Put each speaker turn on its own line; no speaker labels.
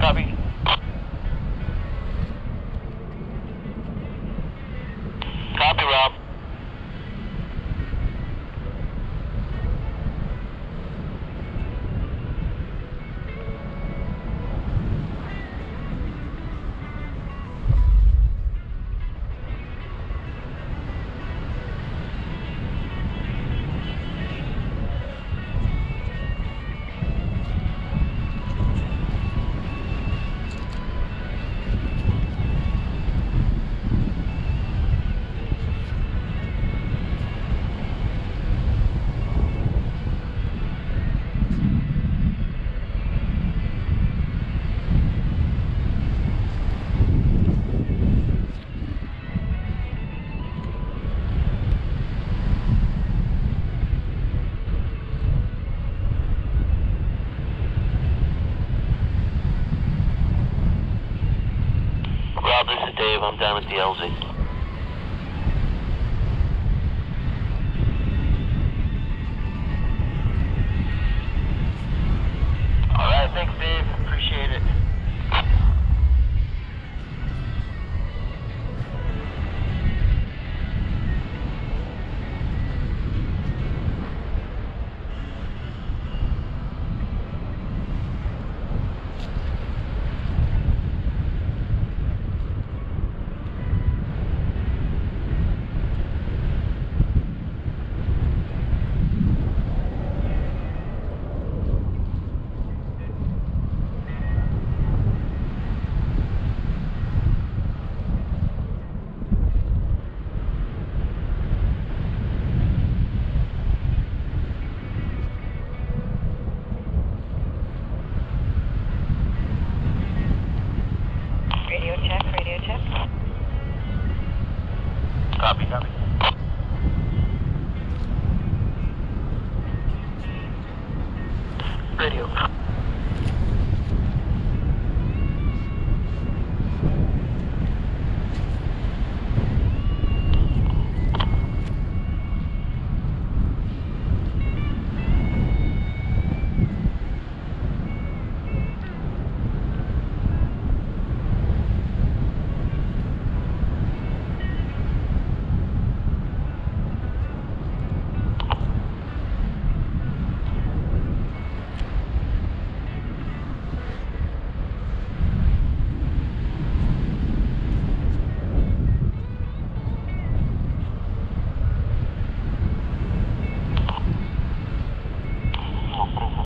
Copy, Dave. I'm down at the LZ. Copy, copy. Radio.